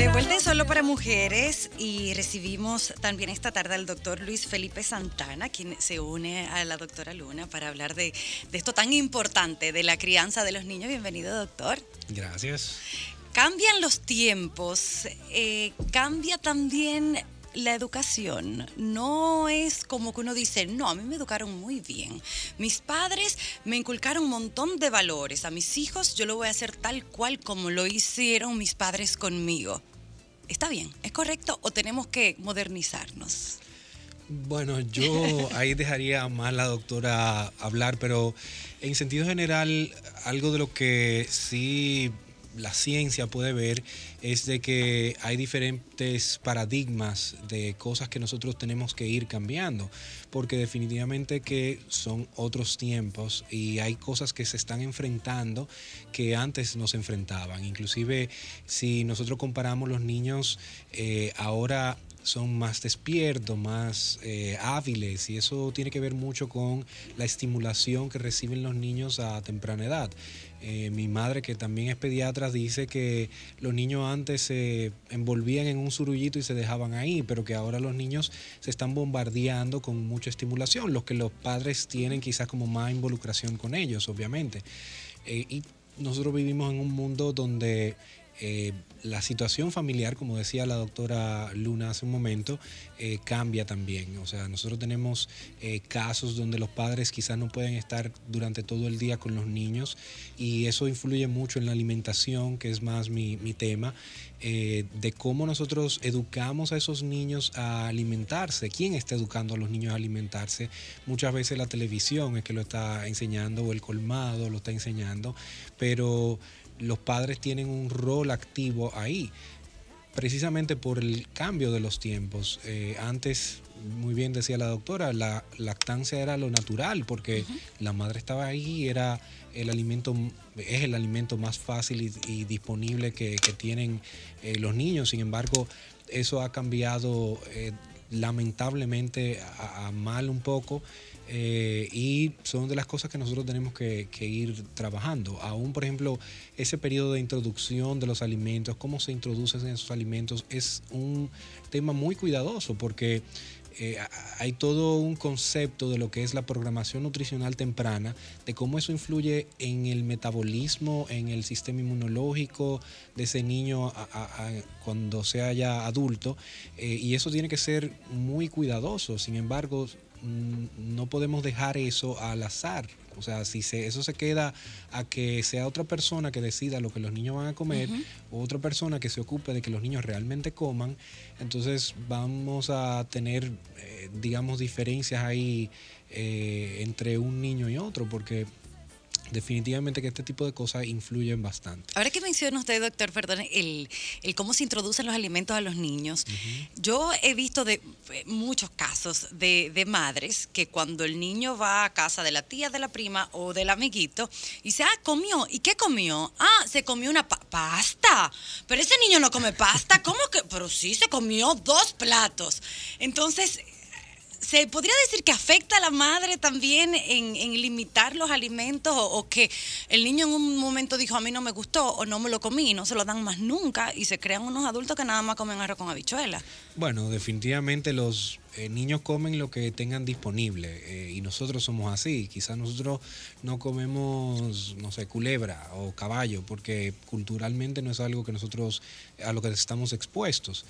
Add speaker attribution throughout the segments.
Speaker 1: De vuelta en Solo para Mujeres y recibimos también esta tarde al doctor Luis Felipe Santana, quien se une a la doctora Luna para hablar de, de esto tan importante, de la crianza de los niños. Bienvenido, doctor.
Speaker 2: Gracias.
Speaker 1: Cambian los tiempos, eh, cambia también la educación no es como que uno dice, no, a mí me educaron muy bien. Mis padres me inculcaron un montón de valores. A mis hijos yo lo voy a hacer tal cual como lo hicieron mis padres conmigo. ¿Está bien? ¿Es correcto o tenemos que modernizarnos?
Speaker 2: Bueno, yo ahí dejaría más la doctora hablar, pero en sentido general, algo de lo que sí la ciencia puede ver es de que hay diferentes paradigmas de cosas que nosotros tenemos que ir cambiando, porque definitivamente que son otros tiempos y hay cosas que se están enfrentando que antes no se enfrentaban. Inclusive si nosotros comparamos los niños eh, ahora son más despiertos, más eh, hábiles y eso tiene que ver mucho con la estimulación que reciben los niños a temprana edad. Eh, mi madre, que también es pediatra, dice que los niños antes se envolvían en un surullito y se dejaban ahí, pero que ahora los niños se están bombardeando con mucha estimulación, los que los padres tienen quizás como más involucración con ellos, obviamente. Eh, y nosotros vivimos en un mundo donde eh, la situación familiar, como decía la doctora Luna hace un momento, eh, cambia también. O sea, nosotros tenemos eh, casos donde los padres quizás no pueden estar durante todo el día con los niños y eso influye mucho en la alimentación, que es más mi, mi tema, de cómo nosotros educamos a esos niños a alimentarse. ¿Quién está educando a los niños a alimentarse? Muchas veces la televisión es que lo está enseñando o el colmado lo está enseñando, pero los padres tienen un rol activo ahí, precisamente por el cambio de los tiempos. Eh, antes, muy bien decía la doctora, la lactancia era lo natural, porque la madre estaba ahí, era el alimento, es el alimento más fácil y, disponible que, tienen eh, los niños. Sin embargo, eso ha cambiado eh, lamentablemente a mal un poco. Eh, y son de las cosas que nosotros tenemos que, ir trabajando. Aún, por ejemplo, ese periodo de introducción de los alimentos, cómo se introducen esos alimentos, es un tema muy cuidadoso porque eh, hay todo un concepto de lo que es la programación nutricional temprana, de cómo eso influye en el metabolismo, en el sistema inmunológico de ese niño cuando sea ya adulto, eh, y eso tiene que ser muy cuidadoso. Sin embargo, no podemos dejar eso al azar. O sea, si se, eso se queda a que sea otra persona que decida lo que los niños van a comer, o otra persona que se ocupe de que los niños realmente coman, entonces vamos a tener, eh, digamos, diferencias ahí eh, entre un niño y otro, porque definitivamente que este tipo de cosas influyen bastante.
Speaker 1: Ahora que menciona usted, doctor, perdón, el, cómo se introducen los alimentos a los niños, yo he visto de eh, muchos casos de, madres que cuando el niño va a casa de la tía, de la prima o del amiguito, y dice, ah, comió, ¿y qué comió? Ah, se comió una pasta, pero ese niño no come pasta, ¿cómo que? Pero sí, se comió dos platos. Entonces, ¿Se podría decir que afecta a la madre también en, limitar los alimentos o, que el niño en un momento dijo a mí no me gustó o no me lo comí y no se lo dan más nunca y se crean unos adultos que nada más comen arroz con habichuela?
Speaker 2: Bueno, definitivamente los eh, niños comen lo que tengan disponible eh, y nosotros somos así. Quizás nosotros no comemos, no sé, culebra o caballo porque culturalmente no es algo que nosotros a lo que estamos expuestos.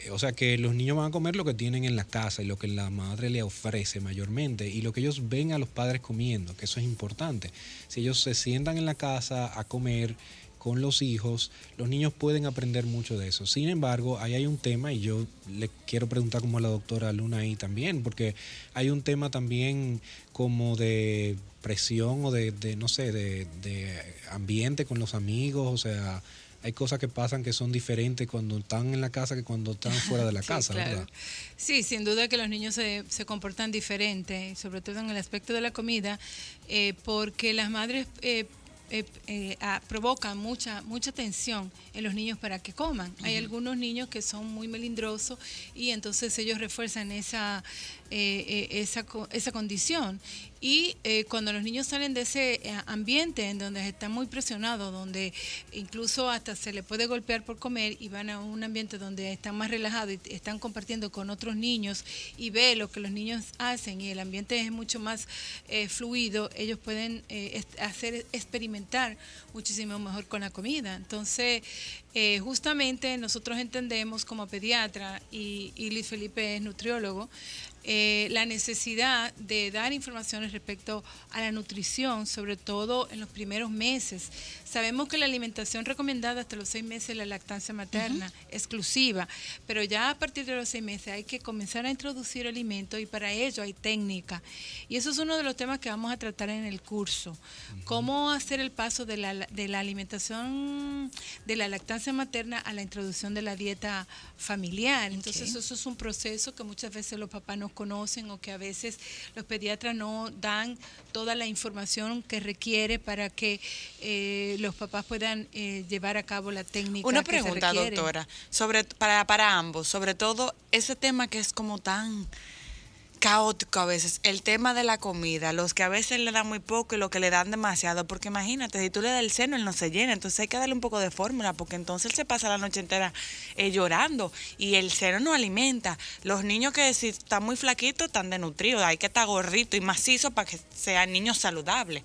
Speaker 2: Eh, o sea que los niños van a comer lo que tienen en la casa y lo que la madre le ofrece mayormente y lo que ellos ven a los padres comiendo, que eso es importante. Si ellos se sientan en la casa a comer con los hijos, los niños pueden aprender mucho de eso. Sin embargo, ahí hay un tema y yo le quiero preguntar como a la doctora Luna ahí también, porque hay un tema también como de presión o de, no sé, de, de ambiente con los amigos, o sea, hay cosas que pasan que son diferentes cuando están en la casa que cuando están fuera de la casa, ¿verdad?
Speaker 3: Sí, sin duda que los niños se, se, comportan diferente, sobre todo en el aspecto de la comida, eh, porque las madres eh, eh, eh provocan mucha mucha tensión en los niños para que coman. Hay algunos niños que son muy melindrosos y entonces ellos refuerzan esa, esa, esa condición Y eh, cuando los niños salen de ese eh, ambiente en donde están muy presionados, donde incluso hasta se les puede golpear por comer y van a un ambiente donde están más relajados y están compartiendo con otros niños y ve lo que los niños hacen y el ambiente es mucho más eh, fluido, ellos pueden hacer experimentar muchísimo mejor con la comida. Entonces, justamente nosotros entendemos como pediatra y, y Luis Felipe es nutriólogo, eh, la necesidad de dar informaciones respecto a la nutrición, sobre todo en los primeros meses. Sabemos que la alimentación recomendada hasta los seis meses es la lactancia materna exclusiva, pero ya a partir de los seis meses hay que comenzar a introducir alimentos y para ello hay técnica. Y eso es uno de los temas que vamos a tratar en el curso. Cómo hacer el paso de la, de la alimentación, de la lactancia materna a la introducción de la dieta familiar. Entonces eso es un proceso que muchas veces los papás no conocen o que a veces los pediatras no dan toda la información que requiere para que eh, los papás puedan eh, llevar a cabo la técnica.
Speaker 4: Una pregunta, doctora, sobre para, para ambos, sobre todo ese tema que es como tan caótico a veces. El tema de la comida, los que a veces le dan muy poco y los que le dan demasiado, porque imagínate, si tú le das el seno, él no se llena, entonces hay que darle un poco de fórmula, porque entonces él se pasa la noche entera eh, llorando y el seno no alimenta. Los niños que si están muy flaquitos están denutridos, hay que estar gordito y macizo para que sean niños saludables.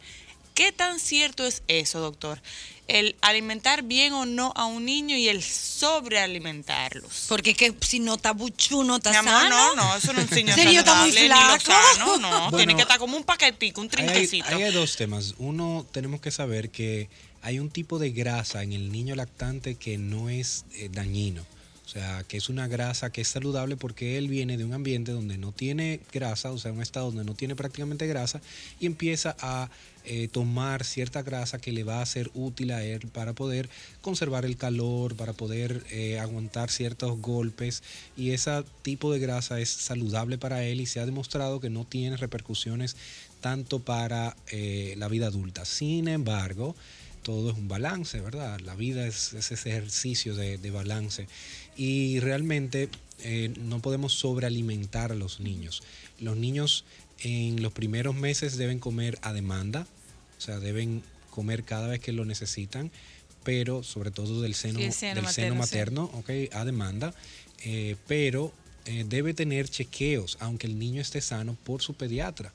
Speaker 4: ¿Qué tan cierto es eso, doctor? El alimentar bien o no a un niño y el sobrealimentarlos.
Speaker 1: Porque que si no está buchu, no está
Speaker 4: sano. No, no, eso no es un niño está muy flaco? no, no, tiene que estar como un paquetico, un trinquecito.
Speaker 2: Hay, hay dos temas. Uno, tenemos que saber que hay un tipo de grasa en el niño lactante que no es eh, dañino. O sea, que es una grasa que es saludable porque él viene de un ambiente donde no tiene grasa, o sea, un estado donde no tiene prácticamente grasa, y empieza a eh, tomar cierta grasa que le va a ser útil a él para poder conservar el calor, para poder eh, aguantar ciertos golpes. Y ese tipo de grasa es saludable para él y se ha demostrado que no tiene repercusiones tanto para eh, la vida adulta. Sin embargo, todo es un balance, ¿verdad? La vida es, ese ejercicio de, balance y realmente eh, no podemos sobrealimentar a los niños. Los niños en los primeros meses deben comer a demanda, o sea, deben comer cada vez que lo necesitan, pero sobre todo del seno, del materno, seno materno a demanda, eh, pero eh, debe tener chequeos, aunque el niño esté sano, por su pediatra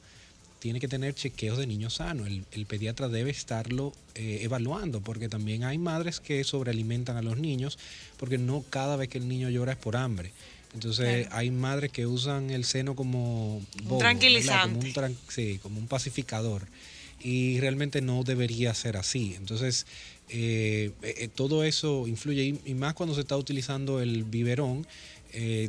Speaker 2: tiene que tener chequeos de niños sanos. El, pediatra debe estarlo eh, evaluando, porque también hay madres que sobrealimentan a los niños, porque no cada vez que el niño llora es por hambre. Entonces hay madres que usan el seno como
Speaker 4: un tranquilizante,
Speaker 2: como un, sí, como un pacificador. Y realmente no debería ser así. Entonces, eh, eh, todo eso influye, y, más cuando se está utilizando el biberón,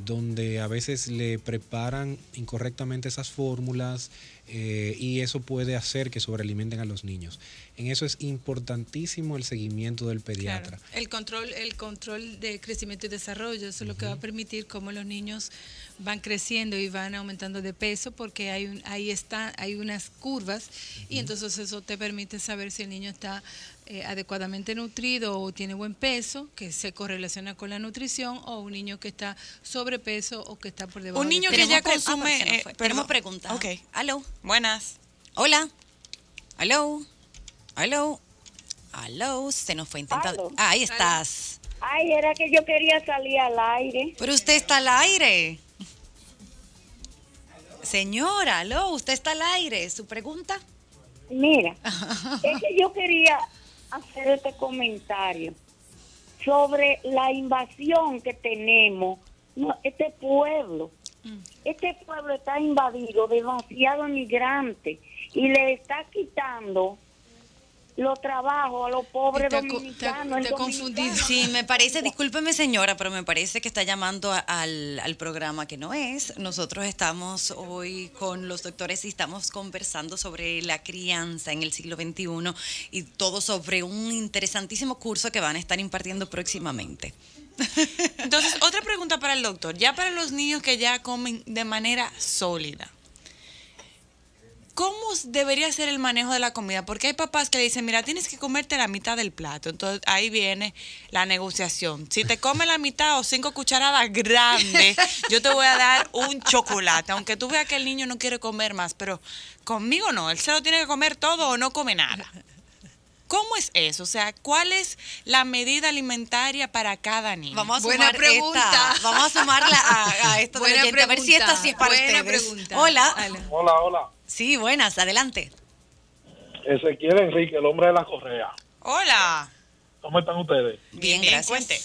Speaker 2: donde a veces le preparan incorrectamente esas fórmulas, eh, y eso puede hacer que sobrealimenten a los niños. En eso es importantísimo el seguimiento del pediatra.
Speaker 3: El control, el control de crecimiento y desarrollo, eso es lo que va a permitir cómo los niños van creciendo y van aumentando de peso porque hay un, ahí está, hay unas curvas y entonces eso te permite saber si el niño está eh, adecuadamente nutrido o tiene buen peso, que se correlaciona con la nutrición, o un niño que está sobrepeso o que está por debajo.
Speaker 4: Un niño que ya consume...
Speaker 1: Ah, eh, tenemos preguntas.
Speaker 4: Ok.
Speaker 1: Aló.
Speaker 4: Buenas.
Speaker 1: Hola. Aló. Aló. Aló. Se nos fue intentando. Ah, ahí estás.
Speaker 5: Ay, era que yo quería salir al aire.
Speaker 1: Pero usted está al aire. Señora, aló, usted está al aire. ¿Su pregunta?
Speaker 5: Mira, es que yo quería hacer este comentario sobre la invasión que tenemos, este pueblo. Mm. Este pueblo está invadido, demasiado inmigrante y le está quitando los trabajos a los pobres dominicanos.
Speaker 1: Te, confundido. Sí, me parece, discúlpeme señora, pero me parece que está llamando al, al, programa que no es. Nosotros estamos hoy con los doctores y estamos conversando sobre la crianza en el siglo XXI y todo sobre un interesantísimo curso que van a estar impartiendo próximamente.
Speaker 4: Entonces, otra pregunta para el doctor. Ya para los niños que ya comen de manera sólida, ¿cómo debería ser el manejo de la comida? Porque hay papás que le dicen, mira, tienes que comerte la mitad del plato. Entonces ahí viene la negociación. Si te comes la mitad o cinco cucharadas grandes, yo te voy a dar un chocolate. Aunque tú veas que el niño no quiere comer más, pero conmigo no. Él se lo tiene que comer todo o no come nada. ¿Cómo es eso? O sea, ¿cuál es la medida alimentaria para cada niño?
Speaker 1: Vamos a
Speaker 3: Buena
Speaker 1: sumar
Speaker 3: pregunta.
Speaker 1: esta. Vamos a sumarla a, a esto oyente, a ver si esta sí es para
Speaker 3: buena
Speaker 1: ustedes.
Speaker 3: pregunta.
Speaker 1: Hola.
Speaker 6: Hola, hola.
Speaker 1: Sí, buenas, adelante.
Speaker 6: Ezequiel Enrique, el hombre de la correa.
Speaker 4: Hola.
Speaker 6: ¿Cómo están ustedes?
Speaker 1: Bien,
Speaker 4: Bien,
Speaker 1: gracias.
Speaker 4: cuente.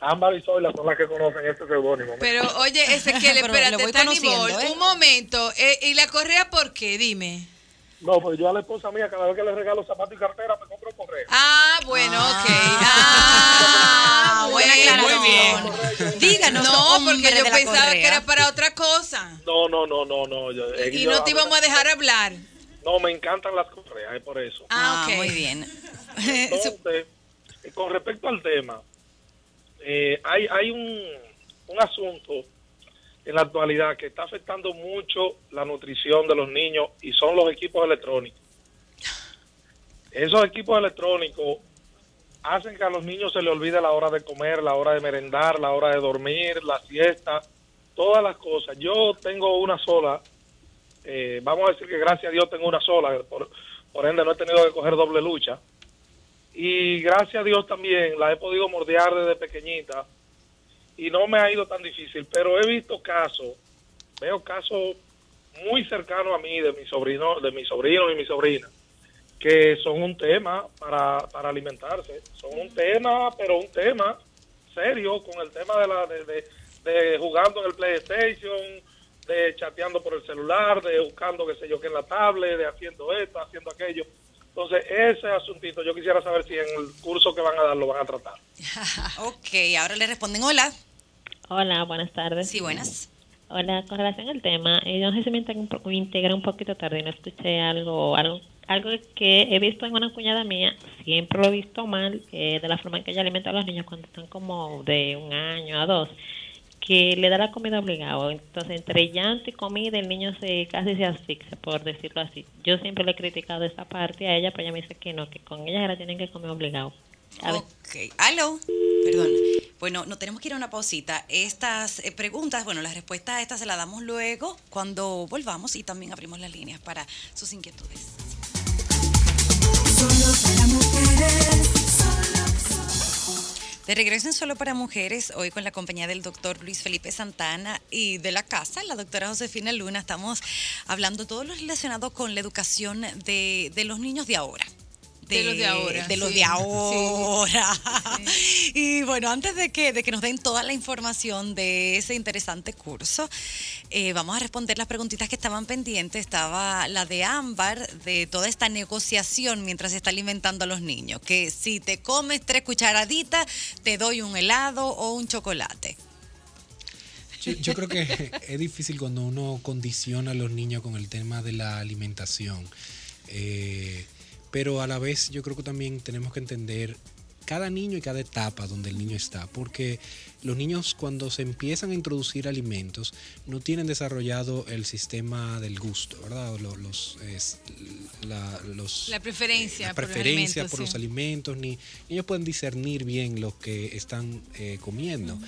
Speaker 6: Ámbar y Zoila son las que conocen este seudónimo.
Speaker 3: Pero oye, Ezequiel, espérate, Tani
Speaker 1: ¿eh?
Speaker 3: un momento. eh, ¿Y la correa por qué? Dime.
Speaker 6: No, pues yo a la esposa mía, cada vez que le regalo zapatos y cartera, me compro correa.
Speaker 3: Ah, bueno, ok.
Speaker 1: Ah,
Speaker 3: Ah, bueno.
Speaker 1: aclaración. Díganos,
Speaker 3: No, porque yo pensaba que era para otra cosa.
Speaker 6: No, no, no, no, no. yo-
Speaker 3: Y
Speaker 6: yo
Speaker 3: no te íbamos a dejar hablar.
Speaker 6: No, me encantan las correas, es por eso.
Speaker 3: Ah,
Speaker 1: Ah,
Speaker 3: ok.
Speaker 1: muy bien.
Speaker 6: Entonces, con respecto al tema, eh, hay, hay un, un asunto en la actualidad que está afectando mucho la nutrición de los niños y son los equipos electrónicos. Esos equipos electrónicos hacen que a los niños se les olvide la hora de comer, la hora de merendar, la hora de dormir, la siesta, todas las cosas. Yo tengo una sola, eh, vamos a decir que gracias a Dios tengo una sola, por, por ende no he tenido que coger doble lucha. Y gracias a Dios también la he podido mordear desde pequeñita y no me ha ido tan difícil, pero he visto casos, veo casos muy cercanos a mí de mis sobrinos, de mis sobrinos y mis sobrinas, que son un tema para, para alimentarse, son un tema, pero un tema serio con el tema de la de, de- de jugando en el PlayStation, de chateando por el celular, de buscando qué sé yo qué en la tablet, de haciendo esto, haciendo aquello. Entonces, ese asuntito, yo quisiera saber si en el curso que van a dar lo van a tratar.
Speaker 1: Ok, ahora le responden hola.
Speaker 7: Hola, buenas tardes.
Speaker 1: Sí, buenas.
Speaker 7: Hola, con relación al tema, eh, yo no sé si me integré un, poquito tarde no escuché algo, algo, algo que he visto en una cuñada mía, siempre lo he visto mal, eh, de la forma en que ella alimenta a los niños cuando están como de un año a dos, que le da la comida obligado. Entonces, entre llanto y comida, el niño se casi se asfixia, por decirlo así. Yo siempre le he criticado esa parte a ella, pero ella me dice que no, que con ella la tienen que comer obligado. A ver.
Speaker 1: Ok, aló. Perdón. Bueno, no tenemos que ir a una pausita. Estas eh, preguntas, bueno, las respuestas a estas se las damos luego cuando volvamos y también abrimos las líneas para sus inquietudes. De regreso en Solo para Mujeres, hoy con la compañía del doctor Luis Felipe Santana y de la casa, la doctora Josefina Luna, estamos hablando todo lo relacionado con la educación de, de los niños de ahora.
Speaker 3: De los de ahora,
Speaker 1: De los
Speaker 3: sí,
Speaker 1: de ahora.
Speaker 3: sí.
Speaker 1: Y bueno, antes de que, de que nos den toda la información de ese interesante curso, eh, vamos a responder las preguntitas que estaban pendientes. Estaba la de Ámbar, de toda esta negociación mientras se está alimentando a los niños. Que si te comes tres cucharaditas, te doy un helado o un chocolate.
Speaker 2: Yo, yo creo que es difícil cuando uno condiciona a los niños con el tema de la alimentación. Eh, pero a la vez yo creo que también tenemos que entender cada niño y cada etapa donde el niño está, porque los niños cuando se empiezan a introducir alimentos no tienen desarrollado el sistema del gusto, ¿verdad? Los, los, es, la, los-
Speaker 3: La preferencia
Speaker 2: la
Speaker 3: por los
Speaker 2: preferencia
Speaker 3: alimentos,
Speaker 2: por
Speaker 3: sí.
Speaker 2: los alimentos, ni ellos pueden discernir bien lo que están eh, comiendo.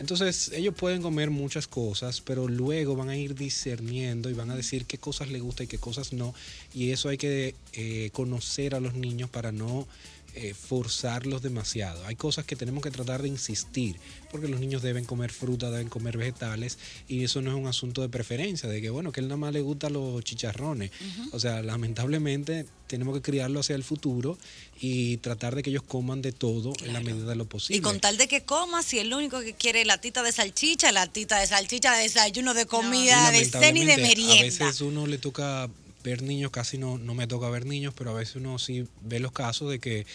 Speaker 2: Entonces, ellos pueden comer muchas cosas, pero luego van a ir discerniendo y van a decir qué cosas les gusta y qué cosas no. Y eso hay que eh, conocer a los niños para no eh, forzarlos demasiado. Hay cosas que tenemos que tratar de insistir, porque los niños deben comer fruta, deben comer vegetales, y eso no es un asunto de preferencia, de que bueno, que él nada más le gustan los chicharrones. O sea, lamentablemente tenemos que criarlo hacia el futuro y tratar de que ellos coman de todo en la medida de lo posible.
Speaker 1: Y con tal de que comas, si el único que quiere latita de salchicha, latita de salchicha, de desayuno, de comida, de cena y de merienda.
Speaker 2: A veces uno le toca ver niños, casi no, no me toca ver niños, pero a veces uno sí ve los casos de que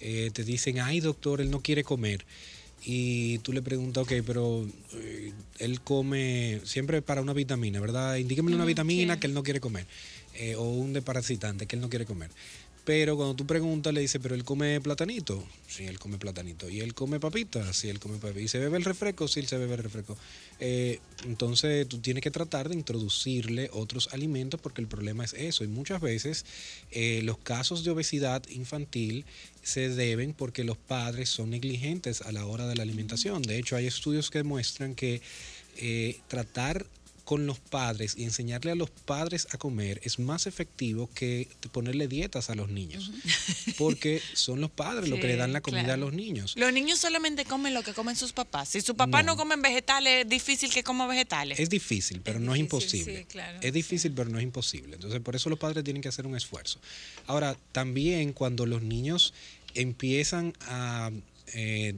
Speaker 2: eh, te dicen, ay doctor, él no quiere comer. Y tú le preguntas, ok, pero eh, él come siempre para una vitamina, ¿verdad? Indíqueme una vitamina
Speaker 3: sí.
Speaker 2: que él no quiere comer. eh, o un desparasitante que él no quiere comer. Pero cuando tú preguntas, le dice, pero él come platanito. Sí, él come platanito. Y él come papita. Sí, él come papita. Y se bebe el refresco. Sí, él se bebe el refresco. Eh, entonces, tú tienes que tratar de introducirle otros alimentos porque el problema es eso. Y muchas veces eh, los casos de obesidad infantil se deben porque los padres son negligentes a la hora de la alimentación. De hecho, hay estudios que demuestran que eh, tratar con los padres y enseñarle a los padres a comer es más efectivo que ponerle dietas a los niños. Porque son los padres los que le dan la comida a los niños.
Speaker 4: Los niños solamente comen lo que comen sus papás. Si su papá no, comen vegetales, es difícil que coma vegetales.
Speaker 2: Es difícil, pero no es imposible. es difícil, pero no es imposible. Entonces, por eso los padres tienen que hacer un esfuerzo. Ahora, también cuando los niños empiezan a eh,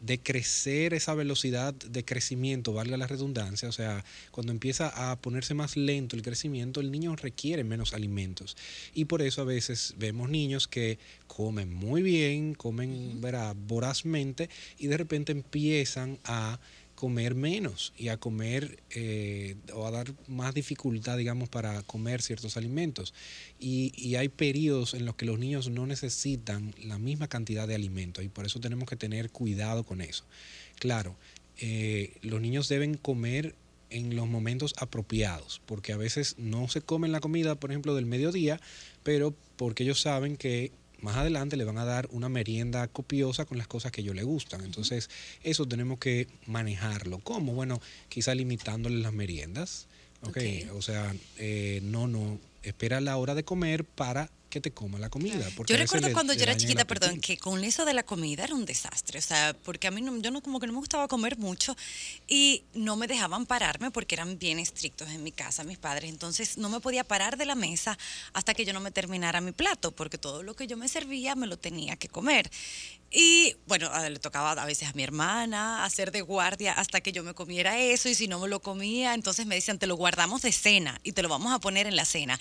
Speaker 2: de crecer esa velocidad de crecimiento, valga la redundancia, o sea, cuando empieza a ponerse más lento el crecimiento, el niño requiere menos alimentos. Y por eso a veces vemos niños que comen muy bien, comen vorazmente y de repente empiezan a comer menos y a comer eh, o a dar más dificultad, digamos, para comer ciertos alimentos. Y, hay periodos en los que los niños no necesitan la misma cantidad de alimentos y por eso tenemos que tener cuidado con eso. Claro, eh, los niños deben comer en los momentos apropiados, porque a veces no se comen la comida, por ejemplo, del mediodía, pero porque ellos saben que más adelante le van a dar una merienda copiosa con las cosas que ellos les gustan. Entonces, eso tenemos que manejarlo. ¿Cómo? Bueno, quizá limitándole las meriendas. Okay. O sea, eh, no, no, espera la hora de comer para que te coma la comida.
Speaker 1: yo recuerdo cuando yo era chiquita, perdón, que con eso de la comida era un desastre, o sea, porque a mí no, yo no como que no me gustaba comer mucho y no me dejaban pararme porque eran bien estrictos en mi casa mis padres, entonces no me podía parar de la mesa hasta que yo no me terminara mi plato, porque todo lo que yo me servía me lo tenía que comer. Y bueno, le tocaba a veces a mi hermana hacer de guardia hasta que yo me comiera eso y si no me lo comía, entonces me decían, te lo guardamos de cena y te lo vamos a poner en la cena.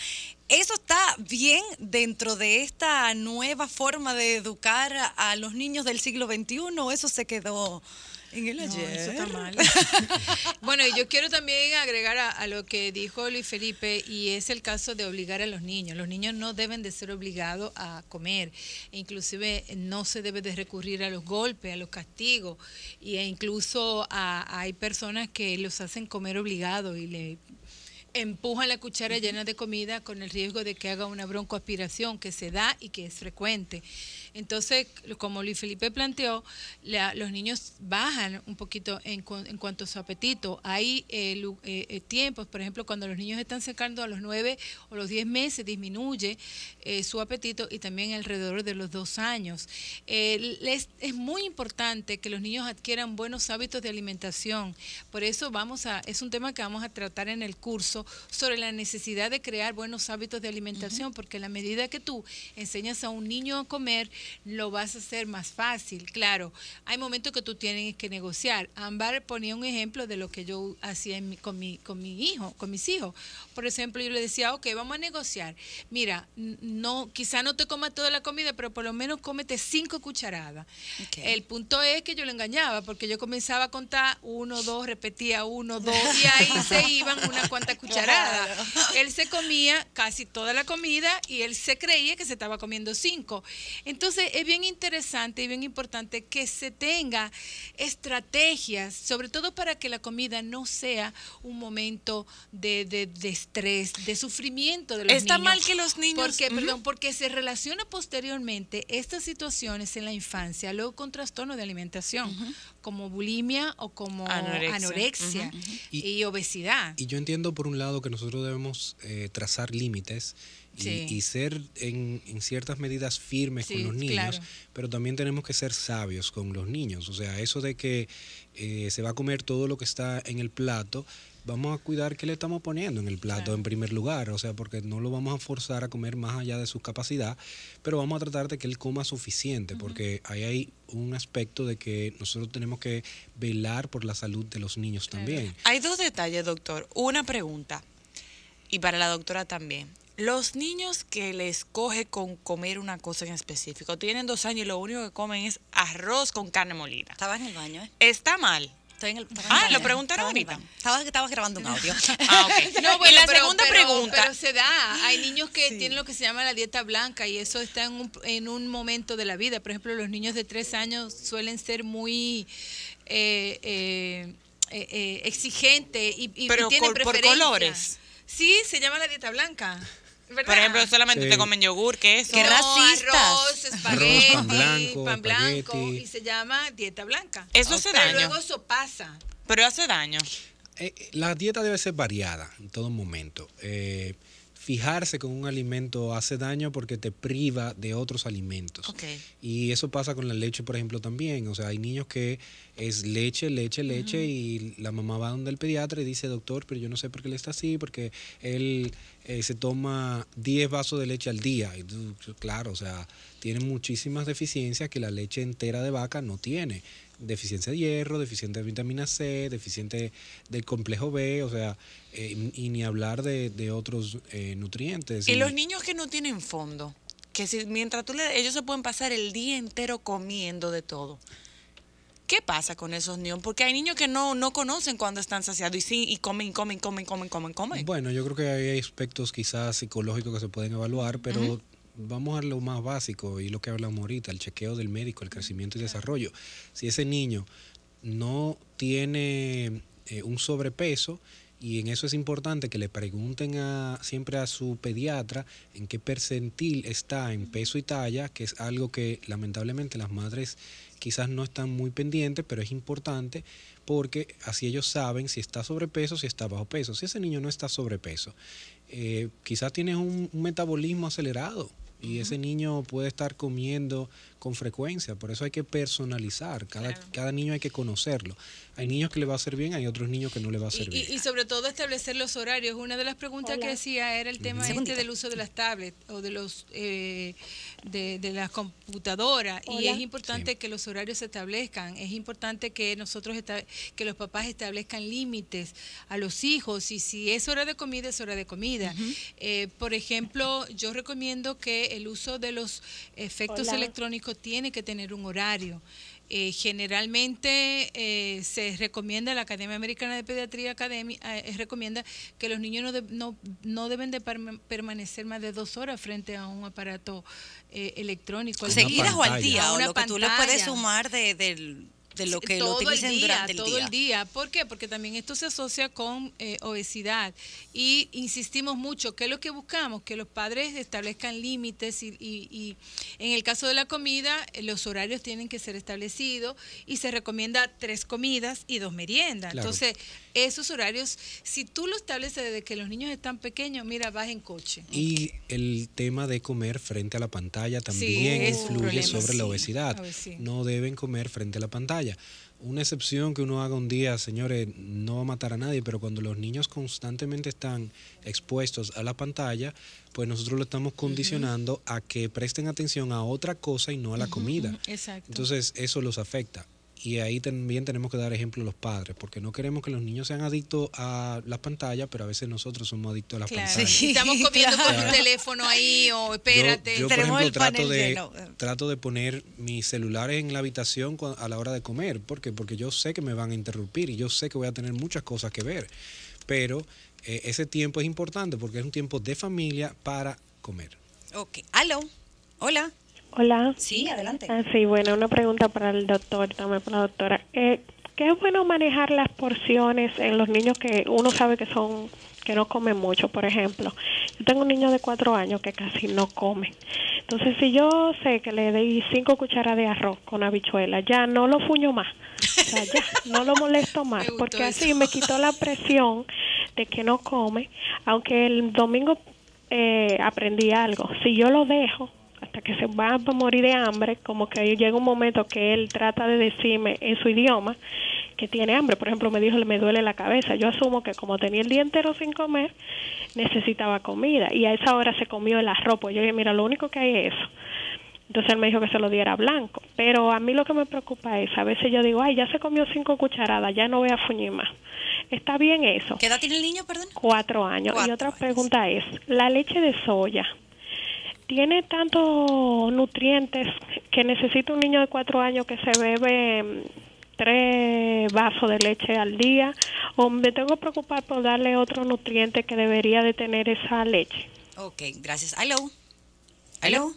Speaker 1: Eso está bien dentro de esta nueva forma de educar a los niños del siglo XXI, eso se quedó en el ayer. eso está mal.
Speaker 3: bueno, y yo quiero también agregar a, lo que dijo Luis Felipe, y es el caso de obligar a los niños. Los niños no deben de ser obligados a comer, inclusive no se debe de recurrir a los golpes, a los castigos, e incluso hay personas que los hacen comer obligados y le empujan la cuchara llena de comida con el riesgo de que haga una broncoaspiración que se da y que es frecuente. Entonces, como Luis Felipe planteó, los niños bajan un poquito en, cuanto a su apetito. Hay eh, eh, eh, tiempos, por ejemplo, cuando los niños están secando a los 9 o los 10 meses, disminuye su apetito y también alrededor de los dos años. es muy importante que los niños adquieran buenos hábitos de alimentación. Por eso vamos a, es un tema que vamos a tratar en el curso sobre la necesidad de crear buenos hábitos de alimentación, porque la medida que tú enseñas a un niño a comer, lo vas a hacer más fácil. Claro, hay momentos que tú tienes que negociar. Ámbar ponía un ejemplo de lo que yo hacía con, mi, con mi hijo, con mis hijos. Por ejemplo, yo le decía, ok, vamos a negociar. Mira, no, quizá no te comas toda la comida, pero por lo menos cómete cinco cucharadas. El punto es que yo lo engañaba, porque yo comenzaba a contar uno, dos, repetía uno, dos, y ahí se iban unas cuantas cucharadas. Él se comía casi toda la comida y él se creía que se estaba comiendo cinco. Entonces, entonces, es bien interesante y bien importante que se tenga estrategias, sobre todo para que la comida no sea un momento de, de, estrés, de sufrimiento de los
Speaker 4: Está mal que los niños...
Speaker 3: Porque, perdón, porque se relaciona posteriormente estas situaciones en la infancia, luego con trastorno de alimentación, como bulimia o como anorexia, y, obesidad.
Speaker 2: Y yo entiendo por un lado que nosotros debemos eh, trazar límites y, ser en, ciertas medidas firmes con los niños, pero también tenemos que ser sabios con los niños. O sea, eso de que eh, se va a comer todo lo que está en el plato, vamos a cuidar qué le estamos poniendo en el plato en primer lugar, o sea, porque no lo vamos a forzar a comer más allá de su capacidad, pero vamos a tratar de que él coma suficiente, porque ahí hay un aspecto de que nosotros tenemos que velar por la salud de los niños también.
Speaker 4: Hay dos detalles, doctor. Una pregunta, y para la doctora también. Los niños que les coge con comer una cosa en específico tienen dos años y lo único que comen es arroz con carne molida.
Speaker 1: Estaba en el baño, ¿eh?
Speaker 4: Está mal.
Speaker 1: Estoy en el, estaba en
Speaker 4: Ah,
Speaker 1: el
Speaker 4: lo preguntaron ahorita.
Speaker 1: baño. Estaba, grabando un audio.
Speaker 4: Ah, ok.
Speaker 3: No,
Speaker 4: y
Speaker 3: bueno,
Speaker 4: la
Speaker 3: pero-
Speaker 4: segunda
Speaker 3: pero-
Speaker 4: pregunta.
Speaker 3: Pero se da. Hay niños que tienen lo que se llama la dieta blanca y eso está en un, en un momento de la vida. Por ejemplo, los niños de tres años suelen ser muy eh, eh, eh, eh, exigentes y, y- y
Speaker 4: Pero
Speaker 3: tienen
Speaker 4: por
Speaker 3: preferencia.
Speaker 4: colores.
Speaker 3: Sí, se llama la dieta blanca. ¿Verdad?
Speaker 4: Por ejemplo, solamente
Speaker 2: Sí.
Speaker 4: te comen yogur, queso.
Speaker 1: Qué
Speaker 3: No,
Speaker 1: racistas.
Speaker 3: Arroz, espagueti,
Speaker 2: pan blanco,
Speaker 3: pan blanco,
Speaker 2: espagueti.
Speaker 3: y se llama dieta blanca.
Speaker 4: Eso hace
Speaker 3: Pero
Speaker 4: daño.
Speaker 3: luego eso pasa.
Speaker 4: Pero hace daño.
Speaker 2: Eh, la dieta debe ser variada en todo momento. Eh, fijarse con un alimento hace daño porque te priva de otros alimentos.
Speaker 4: Ok.
Speaker 2: Y eso pasa con la leche, por ejemplo, también. O sea, hay niños que es leche, leche, leche y la mamá va donde el pediatra y dice, doctor, pero yo no sé por qué él está así, porque él eh, se toma 10 vasos de leche al día. Y tú, claro, o sea, tiene muchísimas deficiencias que la leche entera de vaca no tiene. Deficiencia de hierro, deficiente de vitamina C, deficiente del complejo B, o sea, eh, y ni hablar de, de otros eh, nutrientes.
Speaker 4: Y los niños que no tienen fondo, que si mientras tú le ellos se pueden pasar el día entero comiendo de todo. ¿Qué pasa con esos niños? Porque hay niños que no, no conocen cuando están saciados y sí, y comen, comen, comen, comen, comen, comen.
Speaker 2: Bueno, yo creo que hay aspectos quizás psicológicos que se pueden evaluar, pero vamos a lo más básico y lo que hablamos ahorita, el chequeo del médico, el crecimiento y desarrollo. Si ese niño no tiene eh, un sobrepeso, y en eso es importante que le pregunten a, siempre a su pediatra en qué percentil está en peso y talla, que es algo que lamentablemente las madres quizás no están muy pendientes, pero es importante porque así ellos saben si está sobrepeso, si está bajo peso. Si ese niño no está sobrepeso, eh, quizás tiene un, un metabolismo acelerado y ese niño puede estar comiendo con frecuencia. Por eso hay que personalizar. Cada, cada niño hay que conocerlo. Hay niños que le va a hacer bien, hay otros niños que no le va a hacer
Speaker 3: Y,
Speaker 2: bien.
Speaker 3: y- y sobre todo establecer los horarios. Una de las preguntas que hacía era el tema este del uso de las tablets o de los eh, de, de las computadoras. Y es importante
Speaker 2: Sí.
Speaker 3: que los horarios se establezcan. Es importante que nosotros esta- que los papás establezcan límites a los hijos. Y si es hora de comida, es hora de comida. Eh, por ejemplo, yo recomiendo que el uso de los efectos
Speaker 5: Hola.
Speaker 3: electrónicos tiene que tener un horario. Eh, generalmente eh, se recomienda, la Academia Americana de Pediatría Academy, eh, recomienda que los niños no, de- no, no deben de perma- permanecer más de dos horas frente a un aparato eh, electrónico.
Speaker 1: Seguidas o al
Speaker 2: pantalla.
Speaker 1: día, o
Speaker 3: Una
Speaker 1: lo que tú le puedes
Speaker 3: pantalla.
Speaker 1: sumar de, del- de lo
Speaker 3: Sí,
Speaker 1: que lo
Speaker 3: todo el
Speaker 1: utilicen
Speaker 3: día,
Speaker 1: durante el
Speaker 3: todo
Speaker 1: día.
Speaker 3: el día. ¿Por qué? Porque también esto se asocia con eh, obesidad. Y insistimos mucho, ¿qué es lo que buscamos? Que los padres establezcan límites y, y- y en el caso de la comida, eh, los horarios tienen que ser establecidos y se recomienda tres comidas y dos meriendas.
Speaker 2: Claro.
Speaker 3: Entonces, esos horarios, si tú lo estableces desde que los niños están pequeños, mira, vas en coche.
Speaker 2: Y el tema de comer frente a la pantalla también influye
Speaker 3: problema,
Speaker 2: sobre la obesidad.
Speaker 3: A ver, sí.
Speaker 2: No deben comer frente a la pantalla. Una excepción que uno haga un día, señores, no va a matar a nadie, pero cuando los niños constantemente están expuestos a la pantalla, pues nosotros lo estamos condicionando a que presten atención a otra cosa y no a la comida.
Speaker 3: Exacto.
Speaker 2: Entonces eso los afecta. Y ahí también tenemos que dar ejemplo a los padres, porque no queremos que los niños sean adictos a las pantallas, pero a veces nosotros somos adictos a las
Speaker 3: Claro.
Speaker 2: pantallas.
Speaker 3: Estamos comiendo con un teléfono ahí o espérate.
Speaker 2: Yo, yo, por
Speaker 1: Tenemos
Speaker 2: ejemplo,
Speaker 1: el
Speaker 2: trato de,
Speaker 1: lleno.
Speaker 2: trato de poner mis celulares en la habitación a la hora de comer. ¿Por qué? Porque yo sé que me van a interrumpir y yo sé que voy a tener muchas cosas que ver. Pero eh, ese tiempo es importante porque es un tiempo de familia para comer.
Speaker 1: Ok. Aló. Hola.
Speaker 5: Hola.
Speaker 1: Sí, adelante.
Speaker 5: Ah, sí, bueno, una pregunta para el doctor, también para la doctora. Eh, ¿Qué es bueno manejar las porciones en los niños que uno sabe que son que no comen mucho? Por ejemplo, yo tengo un niño de cuatro años que casi no come. Entonces, si yo sé que le doy cinco cucharadas de arroz con habichuela, ya no lo fuño más. O sea, ya no lo molesto más, porque así
Speaker 3: eso.
Speaker 5: me quitó la presión de que no come. Aunque el domingo eh, aprendí algo. Si yo lo dejo hasta que se va a morir de hambre, como que llega un momento que él trata de decirme en su idioma que tiene hambre. Por ejemplo, me dijo, me duele la cabeza. Yo asumo que como tenía el día entero sin comer, necesitaba comida. Y a esa hora se comió el arroz. Pues yo dije, mira, lo único que hay es eso. Entonces él me dijo que se lo diera blanco. Pero a mí lo que me preocupa es, a veces yo digo, ay, ya se comió cinco cucharadas, ya no voy a fuñir más. ¿Está bien eso?
Speaker 1: ¿Qué edad tiene el niño, perdón?
Speaker 5: Cuatro años.
Speaker 1: Cuatro
Speaker 5: y otra
Speaker 1: años.
Speaker 5: pregunta es, ¿la leche de soya tiene tantos nutrientes que necesita un niño de cuatro años que se bebe mm,
Speaker 8: tres vasos de leche al día o me tengo que preocupar por darle otro nutriente que debería de tener esa leche.
Speaker 1: Ok, gracias. Hello. Hello.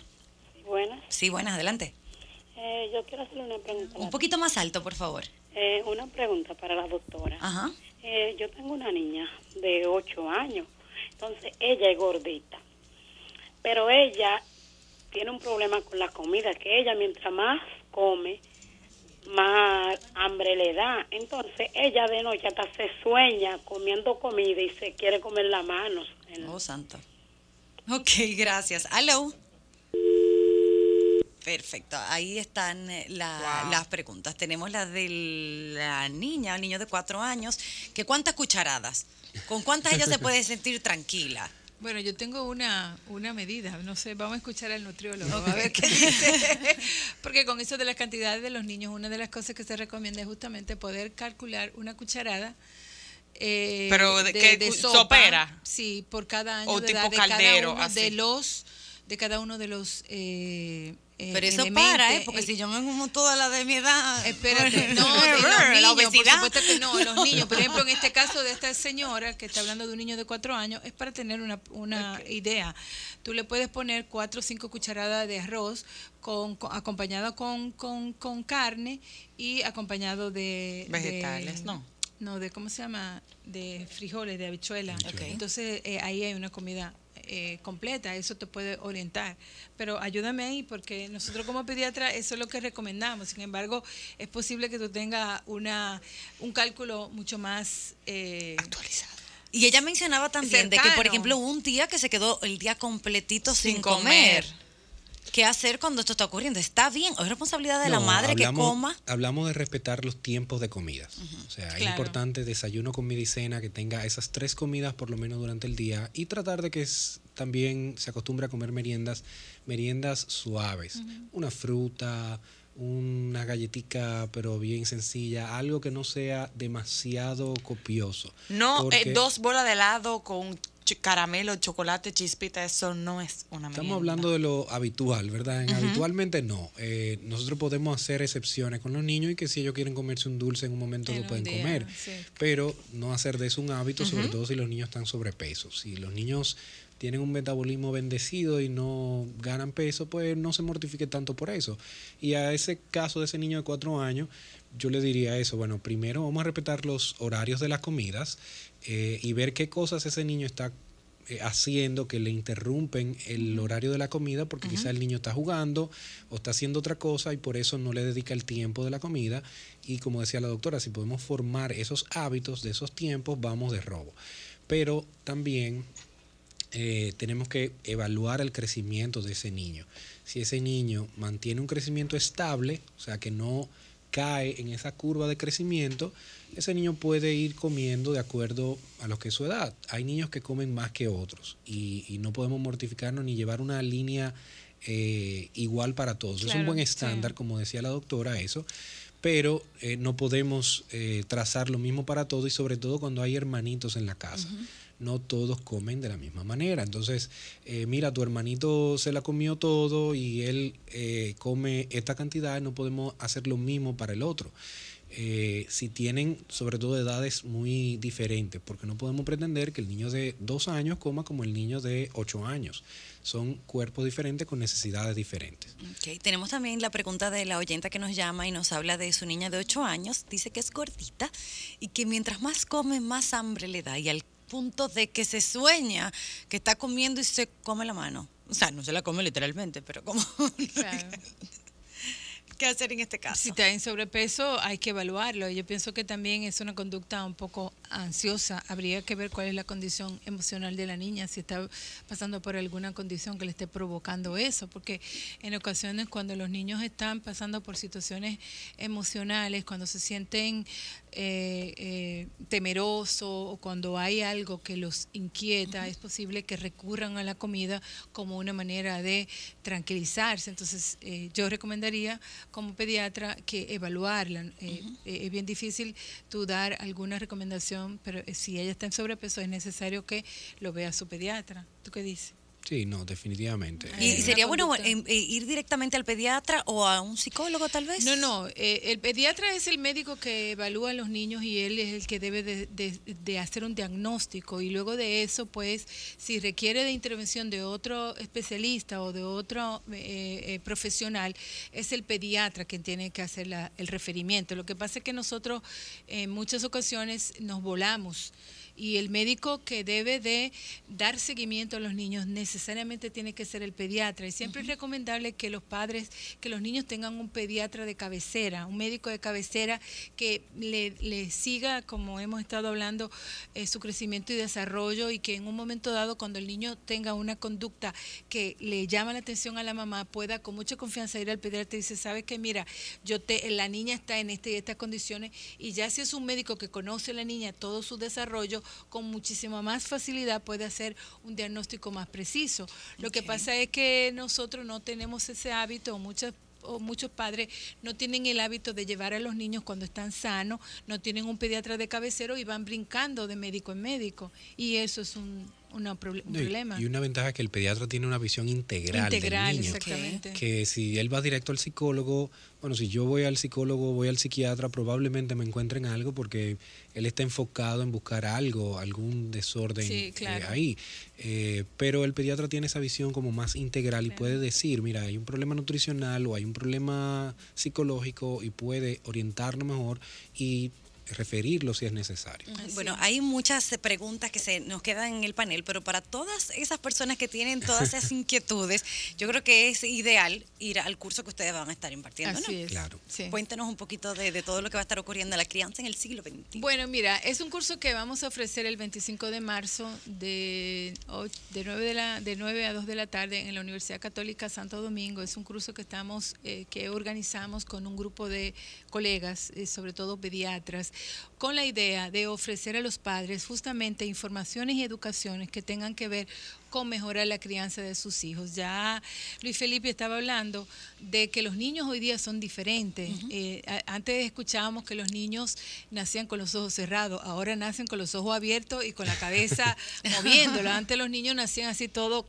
Speaker 9: Buenas.
Speaker 1: Sí, buenas, adelante.
Speaker 9: Eh, yo quiero hacerle una pregunta.
Speaker 1: Un poquito más alto, por favor.
Speaker 9: Eh, una pregunta para la doctora.
Speaker 1: Ajá.
Speaker 9: Eh, yo tengo una niña de 8 años, entonces ella es gordita, pero ella tiene un problema con la comida, que ella mientras más come, más hambre le da. Entonces ella de noche hasta se sueña comiendo comida y se quiere comer las manos.
Speaker 1: Oh, santo. Ok, gracias. Hello. Perfecto, ahí están eh, la- las preguntas. Tenemos la de la niña, el niño de cuatro años, que cuántas cucharadas, con cuántas ella se puede sentir tranquila.
Speaker 3: Bueno, yo tengo una, una medida, no sé, vamos a escuchar al nutriólogo, a ver qué dice. Porque con eso de las cantidades de los niños, una de las cosas que se recomienda es justamente poder calcular una cucharada. eh,
Speaker 4: Pero de- que cu- sopera.
Speaker 3: Sí, por cada año
Speaker 4: O
Speaker 3: de
Speaker 4: tipo
Speaker 3: edad de
Speaker 4: caldero,
Speaker 3: cada uno de los de cada uno de los eh, eh,
Speaker 1: Pero eso
Speaker 3: elementos,
Speaker 1: para, ¿eh? Porque
Speaker 3: eh,
Speaker 1: si yo me como toda la de mi edad.
Speaker 3: Espérate, no, de los
Speaker 1: la
Speaker 3: niños, por
Speaker 1: obesidad.
Speaker 3: supuesto que no, los niños. Por ejemplo, en este caso de esta señora que está hablando de un niño de cuatro años, es para tener una, una idea. Tú le puedes poner cuatro o cinco cucharadas de arroz con, con- acompañado con, con, con carne y acompañado de... de-
Speaker 4: Vegetales, ¿no?
Speaker 3: No, de, ¿cómo se llama? De frijoles, de habichuela.
Speaker 1: Ok.
Speaker 3: Entonces, eh, ahí hay una comida eh, completa, eso te puede orientar. Pero ayúdame ahí, porque nosotros como pediatra eso es lo que recomendamos. Sin embargo, es posible que tú tengas una, un cálculo mucho más... eh,
Speaker 4: Actualizado.
Speaker 1: Y ella mencionaba también de que, por ejemplo, hubo un día que se quedó el día completito sin,
Speaker 4: Sin
Speaker 1: comer.
Speaker 4: comer.
Speaker 1: ¿Qué hacer cuando esto está ocurriendo? Está bien, es responsabilidad de la madre que coma.
Speaker 2: Hablamos de respetar los tiempos de comidas. O sea, es importante desayuno, comida y cena, que tenga esas tres comidas por lo menos durante el día y tratar de que es- también se acostumbre a comer meriendas, meriendas suaves. Una fruta, una galletica, pero bien sencilla, algo que no sea demasiado copioso.
Speaker 4: No, eh,
Speaker 2: Porque-
Speaker 4: dos bolas de helado con caramelo, chocolate, chispita, eso no es una merienda.
Speaker 2: Estamos hablando de lo habitual, ¿verdad? En Habitualmente no. Eh, nosotros podemos hacer excepciones con los niños y que si ellos quieren comerse un dulce en un momento
Speaker 3: En
Speaker 2: lo pueden
Speaker 3: día,
Speaker 2: comer.
Speaker 3: sí.
Speaker 2: Pero no hacer de eso un hábito, sobre todo si los niños están sobrepeso. Si los niños tienen un metabolismo bendecido y no ganan peso, pues no se mortifique tanto por eso. Y a ese caso de ese niño de cuatro años, yo le diría eso, bueno, primero vamos a respetar los horarios de las comidas eh, y ver qué cosas ese niño está eh, haciendo que le interrumpen el horario de la comida porque quizá el niño está jugando o está haciendo otra cosa y por eso no le dedica el tiempo de la comida y como decía la doctora, si podemos formar esos hábitos de esos tiempos, vamos de robo. Pero también eh, tenemos que evaluar el crecimiento de ese niño. Si ese niño mantiene un crecimiento estable, o sea, que no cae en esa curva de crecimiento, ese niño puede ir comiendo de acuerdo a lo que es su edad. Hay niños que comen más que otros y, y no podemos mortificarnos ni llevar una línea eh, igual para todos. es un buen
Speaker 3: sí.
Speaker 2: estándar, como decía la doctora, eso, pero eh, no podemos eh, trazar lo mismo para todos y sobre todo cuando hay hermanitos en la casa. No todos comen de la misma manera. Entonces, eh, mira, tu hermanito se la comió todo y él eh, come esta cantidad, no podemos hacer lo mismo para el otro. Eh, si tienen sobre todo edades muy diferentes, porque no podemos pretender que el niño de dos años coma como el niño de ocho años. Son cuerpos diferentes con necesidades diferentes.
Speaker 1: Tenemos también la pregunta de la oyenta que nos llama y nos habla de su niña de 8 años. Dice que es gordita y que mientras más come, más hambre le da. Y al punto de que se sueña que está comiendo y se come la mano. O sea, no se la come literalmente, pero como...
Speaker 3: Claro.
Speaker 1: ¿Qué hacer en este caso?
Speaker 3: Si está en sobrepeso, hay que evaluarlo. Yo pienso que también es una conducta un poco ansiosa. Habría que ver cuál es la condición emocional de la niña, si está pasando por alguna condición que le esté provocando eso. Porque en ocasiones cuando los niños están pasando por situaciones emocionales, cuando se sienten eh, eh, temerosos o cuando hay algo que los inquieta, es posible que recurran a la comida como una manera de tranquilizarse. Entonces, eh, yo recomendaría como pediatra que evaluarla. Eh, es bien difícil tú dar alguna recomendación, pero eh, si ella está en sobrepeso es necesario que lo vea su pediatra. ¿Tú qué dices?
Speaker 2: Sí, no, definitivamente.
Speaker 1: Y
Speaker 3: Eh,
Speaker 1: sería bueno em, eh, ir directamente al pediatra o a un psicólogo tal vez.
Speaker 3: No, no, eh, el pediatra es el médico que evalúa a los niños y él es el que debe de, de- de hacer un diagnóstico y luego de eso, pues, si requiere de intervención de otro especialista o de otro eh, eh, profesional, es el pediatra quien tiene que hacer la- el referimiento. Lo que pasa es que nosotros en muchas ocasiones nos volamos y el médico que debe de dar seguimiento a los niños necesariamente tiene que ser el pediatra. Y siempre es recomendable que los padres, que los niños tengan un pediatra de cabecera, un médico de cabecera que le, le siga, como hemos estado hablando, eh, su crecimiento y desarrollo y que en un momento dado cuando el niño tenga una conducta que le llama la atención a la mamá pueda con mucha confianza ir al pediatra y dice, sabes que mira, yo te, la niña está en este y estas condiciones y ya si es un médico que conoce a la niña todo su desarrollo, con muchísima más facilidad puede hacer un diagnóstico más preciso. Lo que pasa es que nosotros no tenemos ese hábito, muchas o muchos padres no tienen el hábito de llevar a los niños cuando están sanos, no tienen un pediatra de cabecero y van brincando de médico en médico. Y eso es un, una un problema.
Speaker 2: Y una ventaja es que el pediatra tiene una visión integral,
Speaker 3: Integral,
Speaker 2: del niño.
Speaker 3: exactamente.
Speaker 2: Que si él va directo al psicólogo, bueno, si yo voy al psicólogo, voy al psiquiatra, probablemente me encuentren algo porque él está enfocado en buscar algo, algún desorden
Speaker 3: Sí,
Speaker 2: eh,
Speaker 3: claro.
Speaker 2: ahí. Eh, pero el pediatra tiene esa visión como más integral y puede decir, mira, hay un problema nutricional o hay un problema psicológico y puede orientarlo mejor y referirlo si es necesario.
Speaker 1: Bueno, hay muchas eh, preguntas que se nos quedan en el panel, pero para todas esas personas que tienen todas esas inquietudes, yo creo que es ideal ir al curso que ustedes van a estar impartiendo,
Speaker 3: Así
Speaker 1: ¿no?
Speaker 3: es.
Speaker 2: Claro.
Speaker 3: Sí.
Speaker 1: Cuéntanos un poquito de, de todo lo que va a estar ocurriendo en la crianza en el siglo XXI.
Speaker 3: Bueno, mira, es un curso que vamos a ofrecer el 25 de marzo de, och- de, 9, de, la, de 9 a 2 de la tarde en la Universidad Católica Santo Domingo. Es un curso que estamos, eh, que organizamos con un grupo de colegas, eh, sobre todo pediatras, con la idea de ofrecer a los padres justamente informaciones y educaciones que tengan que ver con mejorar la crianza de sus hijos. Ya Luis Felipe estaba hablando de que los niños hoy día son diferentes. Eh, antes escuchábamos que los niños nacían con los ojos cerrados, ahora nacen con los ojos abiertos y con la cabeza moviéndola. Antes los niños nacían así todo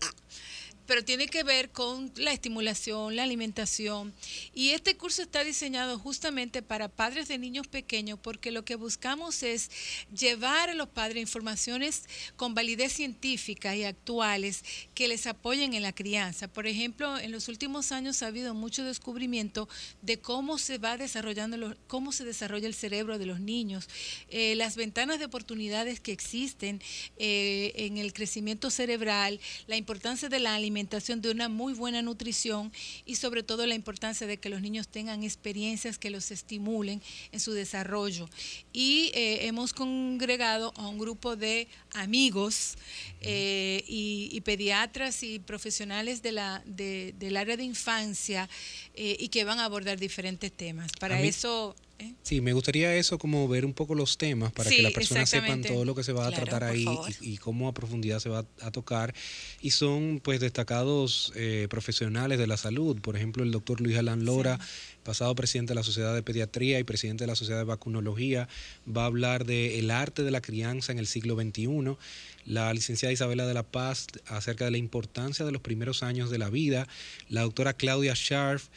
Speaker 3: pero tiene que ver con la estimulación, la alimentación. Y este curso está diseñado justamente para padres de niños pequeños porque lo que buscamos es llevar a los padres informaciones con validez científica y actuales que les apoyen en la crianza. Por ejemplo, en los últimos años ha habido mucho descubrimiento de cómo se va desarrollando, los- cómo se desarrolla el cerebro de los niños, eh, las ventanas de oportunidades que existen eh, en el crecimiento cerebral, la importancia de la alimentación, de una muy buena nutrición y sobre todo la importancia de que los niños tengan experiencias que los estimulen en su desarrollo. Y eh, hemos congregado a un grupo de amigos eh, y, y pediatras y profesionales de la, de- del área de infancia eh, y que van a abordar diferentes temas. Para eso... ¿eh?
Speaker 2: Sí, me gustaría eso, como ver un poco los temas para
Speaker 3: Sí,
Speaker 2: que las personas sepan todo lo que se va a
Speaker 1: Claro,
Speaker 2: tratar ahí y, y cómo a profundidad se va a tocar. Y son pues destacados eh, profesionales de la salud, por ejemplo el doctor Luis Alan Lora, pasado presidente de la Sociedad de Pediatría y presidente de la Sociedad de Vacunología, va a hablar de el arte de la crianza en el siglo XXI. La licenciada Isabela de la Paz acerca de la importancia de los primeros años de la vida. La doctora Claudia Scharf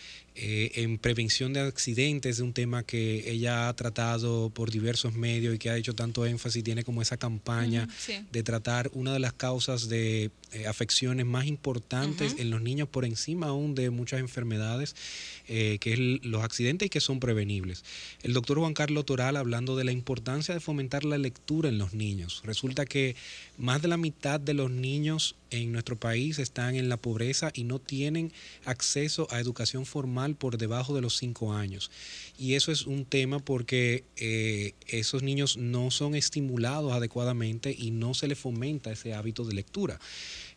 Speaker 2: eh, en prevención de accidentes, de un tema que ella ha tratado por diversos medios y que ha hecho tanto énfasis, tiene como esa campaña
Speaker 3: sí.
Speaker 2: de tratar una de las causas de eh, afecciones más importantes en los niños por encima aún de muchas enfermedades, eh, que es el- los accidentes y que son prevenibles. El doctor Juan Carlos Toral hablando de la importancia de fomentar la lectura en los niños. Resulta que más de la mitad de los niños en nuestro país están en la pobreza y no tienen acceso a educación formal por debajo de los cinco años. Y eso es un tema porque eh, esos niños no son estimulados adecuadamente y no se les fomenta ese hábito de lectura.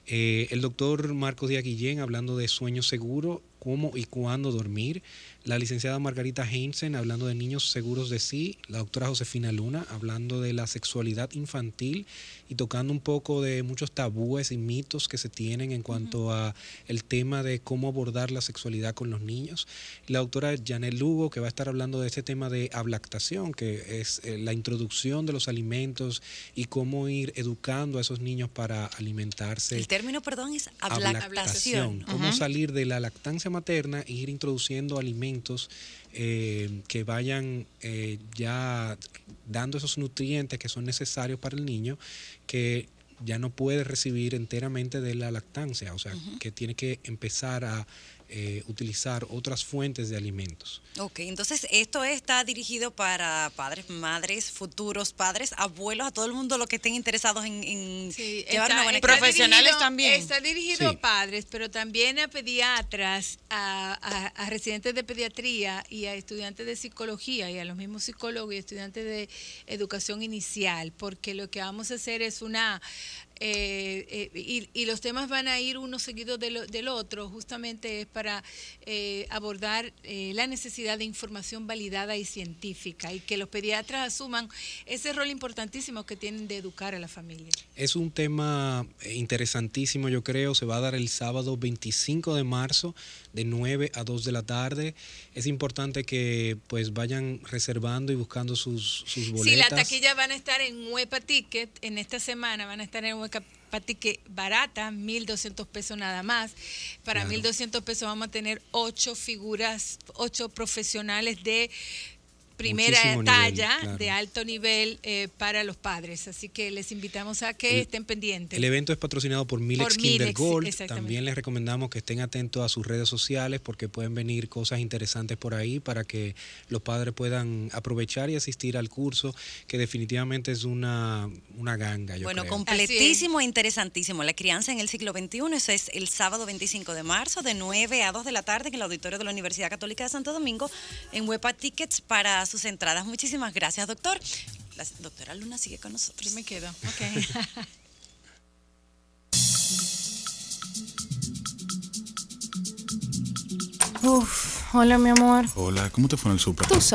Speaker 2: Eh, el doctor Marcos Díaz Guillén hablando de sueño seguro, cómo y cuándo dormir. la licenciada Margarita Heinzen hablando de niños seguros de sí, la doctora Josefina Luna hablando de la sexualidad infantil y tocando un poco de muchos tabúes y mitos que se tienen en cuanto a el tema de cómo abordar la sexualidad con los niños. La doctora Janet Lugo que va a estar hablando de este tema de ablactación, que es eh, la introducción de los alimentos y cómo ir educando a esos niños para alimentarse.
Speaker 1: El término, perdón, es ablactación.
Speaker 2: Cómo salir de la lactancia materna e ir introduciendo alimentos eh, que vayan eh, ya dando esos nutrientes que son necesarios para el niño, que ya no puede recibir enteramente de la lactancia, o sea, que tiene que empezar a eh, utilizar otras fuentes de alimentos.
Speaker 1: Ok, entonces esto está dirigido para padres, madres, futuros padres, abuelos, a todo el mundo lo que estén interesados en, llevar una buena
Speaker 4: Profesionales también.
Speaker 3: Está dirigido a padres, pero también a pediatras, a, a, residentes de pediatría y a estudiantes de psicología y a los mismos psicólogos y estudiantes de educación inicial, porque lo que vamos a hacer es una eh, eh, y, los temas van a ir uno seguido del, del otro, justamente es para eh, abordar la necesidad de información validada y científica y que los pediatras asuman ese rol importantísimo que tienen de educar a la familia.
Speaker 2: Es un tema interesantísimo, yo creo, se va a dar el sábado 25 de marzo de 9 a 2 de la tarde. Es importante que pues vayan reservando y buscando sus, sus boletas. Sí,
Speaker 3: las taquillas van a estar en Huepa Ticket en esta semana, van a estar en Huepa Ticket barata, 1.200 pesos nada más. Para 1.200 pesos vamos a tener ocho figuras, ocho profesionales de primera talla de alto nivel eh, para los padres. Así que les invitamos a que estén pendientes.
Speaker 2: El evento es patrocinado por Milex Kinder Gold. También les recomendamos que estén atentos a sus redes sociales porque pueden venir cosas interesantes por ahí para que los padres puedan aprovechar y asistir al curso, que definitivamente es una, una ganga.
Speaker 1: bueno, completísimo e interesantísimo. La crianza en el siglo XXI, eso es el sábado 25 de marzo, de 9 a 2 de la tarde, en el auditorio de la Universidad Católica de Santo Domingo, en Huepa Tickets para sus entradas. Muchísimas gracias, doctor. La doctora Luna sigue con nosotros.
Speaker 3: Yo me quedo. Ok.
Speaker 10: Uf, hola mi amor.
Speaker 11: Hola, ¿cómo te fue en el súper?
Speaker 10: Tú sabes.